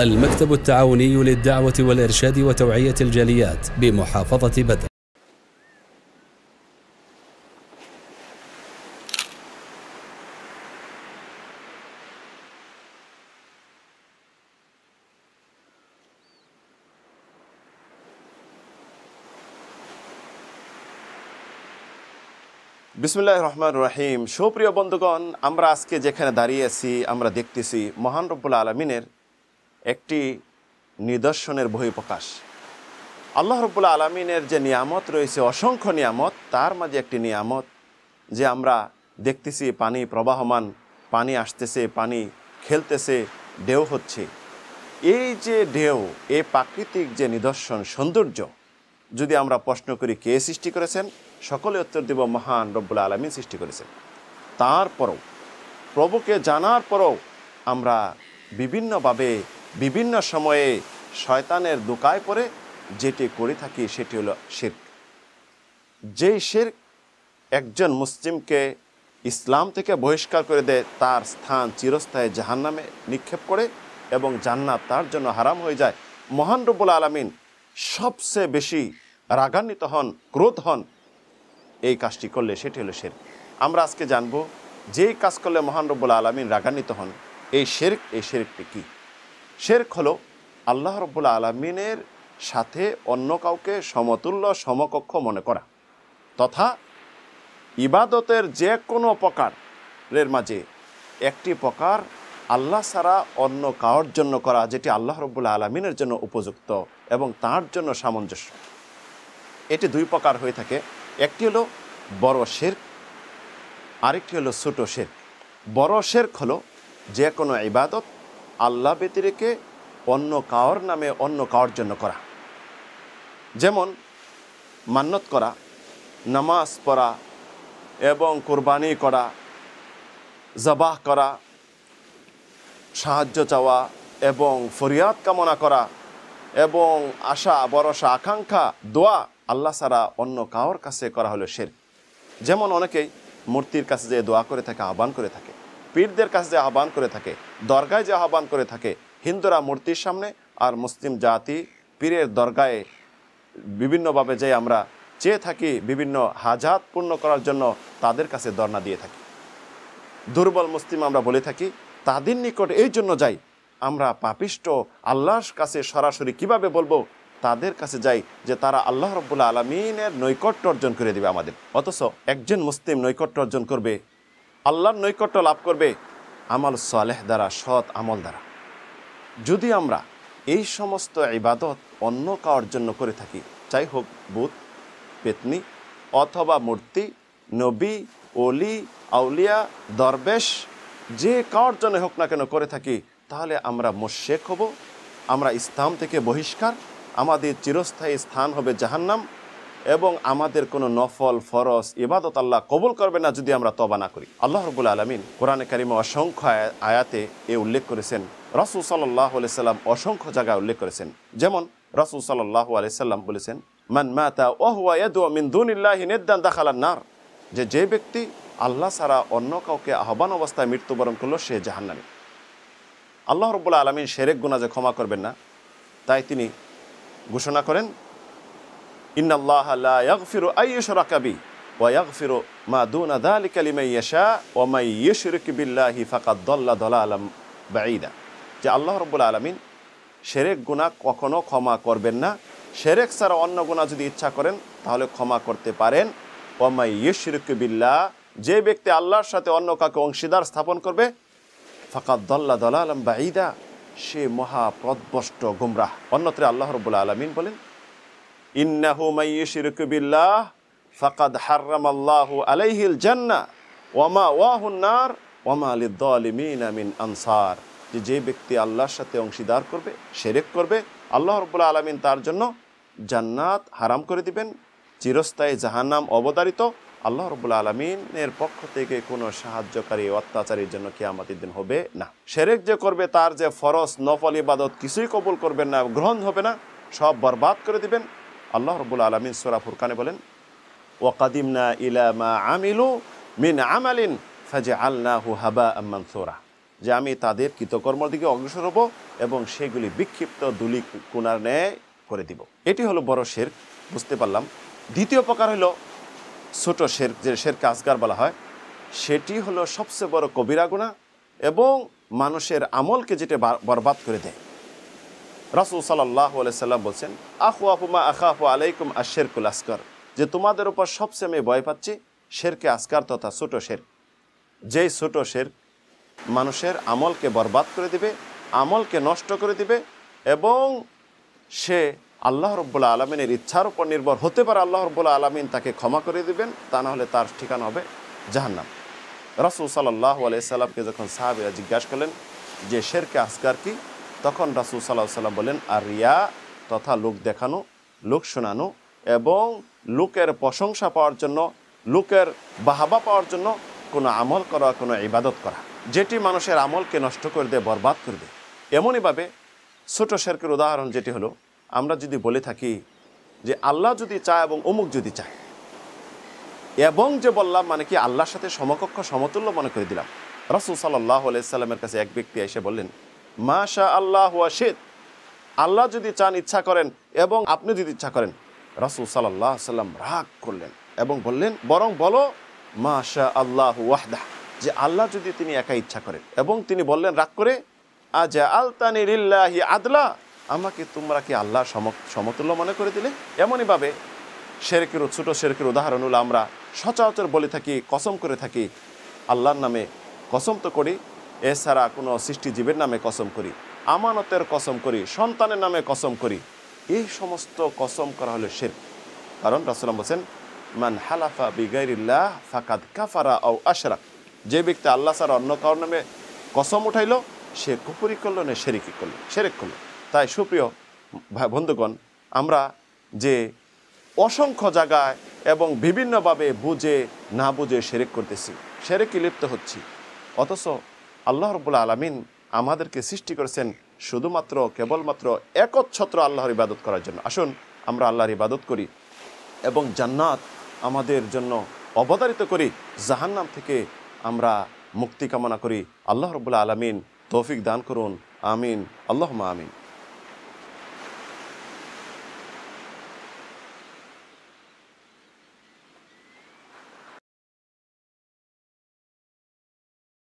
المكتب التعاوني للدعوة والإرشاد وتوعية الجاليات بمحافظة بدر বিসমুল্লাহ রহমান রহিম সুপ্রিয় বন্ধুগণ আমরা আজকে যেখানে দাঁড়িয়ে আছি আমরা দেখতেছি মহান রব্বুল আলমিনের একটি নিদর্শনের বহিঃপ্রকাশ। আল্লাহ রব্বুল আলমিনের যে নিয়ামত রয়েছে, অসংখ্য নিয়ামত, তার মাঝে একটি নিয়ামত যে আমরা দেখতেছি, পানি প্রবাহমান, পানি আসতেছে, পানি খেলতেছে, ঢেউ হচ্ছে। এই যে ঢেউ, এই প্রাকৃতিক যে নিদর্শন, সৌন্দর্য, যদি আমরা প্রশ্ন করি, কে সৃষ্টি করেছেন? সকলে উত্তর দেব, মহান রব্বুল আলমিন সৃষ্টি করেছেন। তারপরও, প্রভুকে জানার পরও আমরা বিভিন্নভাবে বিভিন্ন সময়ে শয়তানের দোকায় পড়ে যেটি করে থাকি সেটি হলো শির্ক। যেই শির্ক একজন মুসলিমকে ইসলাম থেকে বহিষ্কার করে দেয়, তার স্থান চিরস্থায়ী জাহান্নামে নিক্ষেপ করে এবং জান্নাত তার জন্য হারাম হয়ে যায়। মহান রব্বুল আলমিন সবচেয়ে বেশি রাগান্বিত হন, ক্রোধ হন, এই কাজটি করলে সেটি হলো শের আমরা আজকে জানব, যেই কাজ করলে মহান রব্বুল আলমিন রাগান্বিত হন, এই শেরক, এই শেরকটি কী? শেরক হলো আল্লাহ রব্বুল আলমিনের সাথে অন্য কাউকে সমতুল্য, সমকক্ষ মনে করা তথা ইবাদতের যে কোনো প্রকারের মাঝে একটি প্রকার আল্লাহ ছাড়া অন্য কারোর জন্য করা যেটি আল্লাহ রব্বুল আলমিনের জন্য উপযুক্ত এবং তার জন্য সামঞ্জস্য। এটি দুই প্রকার হয়ে থাকে। একটি হলো বড় শের আরেকটি হলো ছোটো শের বড় শেরক হলো যে কোনো ইবাদত আল্লাহ ব্যতিরেকে অন্য কাওর নামে অন্য কাওর জন্য করা। যেমন মান্যত করা, নামাজ পড়া এবং কোরবানি করা জবাহ করা, সাহায্য চাওয়া এবং ফরিয়াদ কামনা করা এবং আশা, ভরসা, আকাঙ্ক্ষা, দোয়া আল্লাহ ছাড়া অন্য কাওর কাছে করা হলো শের যেমন অনেকেই মূর্তির কাছে যে দোয়া করে থাকে, আহ্বান করে থাকে। পীরদের কাছে যে আহ্বান করে থাকে, দরগায় যে আহ্বান করে থাকে, হিন্দুরা মূর্তির সামনে আর মুসলিম জাতি পীরের দরগায় বিভিন্নভাবে যে আমরা চেয়ে থাকি, বিভিন্ন হাজাত পূর্ণ করার জন্য তাদের কাছে দর্ণা দিয়ে থাকি। দুর্বল মুসলিম আমরা বলে থাকি, তাদের নিকট এই জন্য যাই, আমরা পাপিষ্ট, আল্লাহর কাছে সরাসরি কীভাবে বলব? তাদের কাছে যাই যে তারা আল্লাহ রব্বুল্লা আলমিনের নৈকট্য অর্জন করে দেবে আমাদের। অথচ একজন মুসলিম নৈকট্য অর্জন করবে আল্লাহর নৈকট্য লাভ করবে আমল সালেহ দ্বারা, সৎ আমল দ্বারা। যদি আমরা এই সমস্ত ইবাদত অন্য কাওয়ার জন্য করে থাকি চাই হোক বুথ পেতনি অথবা মূর্তি, নবী অলি আউলিয়া, দরবেশ, যে কাওয়ার জন্য হোক না কেন করে থাকি, তাহলে আমরা মোশেক হব, আমরা ইসলাম থেকে বহিষ্কার, আমাদের চিরস্থায়ী স্থান হবে জাহান্নাম এবং আমাদের কোনো নফল ফরস ইবাদত আল্লাহ কবুল করবে না যদি আমরা তবা না করি। আল্লাহ রবুল আলমিন কোরআনে কারিমে অসংখ্য আয়াতে এ উল্লেখ করেছেন। রসুল সাল্লাহ সাল্লাম অসংখ্য জায়গায় উল্লেখ করেছেন। যেমন রসুল সাল্লাহ আলাইসাল্লাম বলেছেন, মান মাতা ওহুয়া নিদ্দান দাখালান যে যে ব্যক্তি আল্লাহ ছাড়া অন্য কাউকে আহ্বান অবস্থায় মৃত্যুবরণ করল, সে জাহান্নামী। আল্লাহ রব্বুল্লা আলমিন শেরেক গুনা যে ক্ষমা করবেন না, তাই তিনি ঘোষণা করেন ইন্নাল্লাহ লা ইয়াগফিরু আইয়ুশরাকাবি ওয়া ইয়াগফিরু মা দুনা যালিকা লিমান ইয়াশা ওয়া মান ইউশরিক বিল্লাহি ফাকাদ দাল্লা দালালাম বাঈদা যে আল্লাহ রব্বুল আলমিন শেরেক গুনাহ কখনো ক্ষমা করবেন না। শেরেক ছাড়া অন্য গুনাহ যদি ইচ্ছা করেন, তাহলে ক্ষমা করতে পারেন। ওয়া মান ইউশরিক বিল্লাহ যে ব্যক্তি আল্লাহর সাথে অন্য কাউকে অংশীদার স্থাপন করবে, ফাকাদ দল্লা দলালাম বাঈদা। সে মহা প্রদবষ্ট গুমরাহ। অন্যত্রে আল্লাহ রবুল্লা আলমিন বলেন ইন্নাহু মাইয়িশরিকু বিল্লাহ ফাকাদ হাররামাল্লাহু আলাইহিল জান্নাহ ওয়ামা ওয়াহুন নার ওয়ামা লিদ্দালিমিন মিন আনসার। যে যে ব্যক্তি আল্লাহর সাথে অংশীদার করবে, শেরেক করবে, আল্লাহ রবুল্লা আলমিন তার জন্য জান্নাত হারাম করে দিবেন, চিরস্থায়ী জাহান্নাম অবতারিত আল্লাহ রবুল্লা আলমিনের পক্ষ থেকে কোনো সাহায্যকারী অত্যাচারীর জন্য কি আমাদের দিন হবে না। সেরেক যে করবে, তার যে ফরস নফল ইবাদত কিছুই কবুল করবেন না, গ্রহণ হবে না, সব বরবাদ করে দিবেন। আল্লাহ রবুল্লা আলমিন সোরা ফুরকানে বলেন ওয়াকাদিমনা ইলা মা আমিলু মিন আমালিন ফাজে আল্লাহু হাবা আম্মান সোরা যে আমি তাদের কৃতকর্মর দিকে অগ্রসর হব এবং সেগুলি বিক্ষিপ্ত দুলি কোনার ন্যায় করে দিব। এটি হলো বড় শের বুঝতে পারলাম। দ্বিতীয় প্রকার হলো ছোট শের যে শের কাজগার বলা হয়। সেটি হলো সবচেয়ে বড় কবিরা গুণা এবং মানুষের আমলকে যেটা বার- বরবাদ করে দেয়। রাসুল সাল্লাম বলছেন আহু আফুমা আখাফু আলাইকুম আর আশেরকুল আসকার। যে তোমাদের উপর সবচেয়ে আমি ভয় পাচ্ছি, শেরকে আসকার তথা ছোট শের। যেই ছোট শের মানুষের আমলকে বরবাদ করে দিবে, আমলকে নষ্ট করে দিবে, এবং সে আল্লাহ রব্বুল্লা আলমিনের ইচ্ছার উপর নির্ভর হতে পারে আল্লাহ রব্বুল্লা আলমিন তাকে ক্ষমা করে দিবেন, তা না হলে তার ঠিকানা হবে জাহান্নাম। রাসুল সাল্লাহ আলাইসাল্লামকে যখন সাহাবিরা জিজ্ঞাসা করলেন যে শেরকে আসকার কি তখন রাসুল সাল্লাহ সাল্লাম বলেন আর রিয়া তথা লোক দেখানো, লোক শোনানো এবং লোকের প্রশংসা পাওয়ার জন্য, লোকের বাহাবা পাওয়ার জন্য কোনো আমল করা, কোনো ইবাদত করা। যেটি মানুষের আমলকে নষ্ট করে দেয়, বরবাদ করে দেয়। এমনইভাবে ছোট শেরকের উদাহরণ যেটি হলো, আমরা যদি বলে থাকি যে আল্লাহ যদি চায় এবং অমুক যদি চায়। এবং যে বললাম মানে কি আল্লাহর সাথে সমকক্ষ, সমতুল্য মনে করে দিলাম। রসুল সাল্লাহ আলাইসাল্লামের কাছে এক ব্যক্তি এসে বললেন মা শাহ আল্লাহ শেদ। আল্লাহ যদি চান ইচ্ছা করেন এবং আপনি যদি ইচ্ছা করেন, রসুল সাল্লাহ সাল্লাম রাগ করলেন এবং বললেন, বরং বলো মা শাহ আল্লাহ ওয়াহদা যে আল্লাহ যদি তিনি একা ইচ্ছা করেন এবং তিনি বললেন রাগ করে আজা আলতানি লিল্লাহি আদলা, আমাকে তোমরা কি আল্লাহ সমতুল্য মনে করে দিলে? এমনইভাবে শেরকের ছোট শেরকের উদাহরণ হলো আমরা সচরাচর বলে থাকি, কসম করে থাকি, আল্লাহর নামে কসম তো করি এছাড়া কোনো সৃষ্টিজীবের নামে কসম করি, আমানতের কসম করি, সন্তানের নামে কসম করি, এই সমস্ত কসম করা হলো শের কারণ রাসুলাম বলছেন, মান হালাফা বিগাইরিল্লাহ ফাকাদ কাফারা ও আশরাক। যে ব্যক্তি আল্লাহ ছাড়া অন্য কারোর নামে কসম উঠাইল, সে কুপুরি করল না শেরিকি করল, শেরেক করল। তাই সুপ্রিয় বন্ধুগণ, আমরা যে অসংখ্য জায়গায় এবং বিভিন্নভাবে বুঝে না বুঝে সেরেক করতেছি সেরেকি লিপ্ত হচ্ছি। অথচ আল্লাহ রবুল্লা আলমিন আমাদেরকে সৃষ্টি করেছেন শুধুমাত্র, কেবলমাত্র একচ্ছত্র আল্লাহর ইবাদত করার জন্য। আসুন, আমরা আল্লাহর ইবাদত করি এবং জান্নাত আমাদের জন্য অবতারিত করি। জাহান্নাম থেকে আমরা মুক্তি কামনা করি। আল্লাহ রবুল্লা আলমিন তৌফিক দান করুন। আমিন। আল্লাহ আমিন।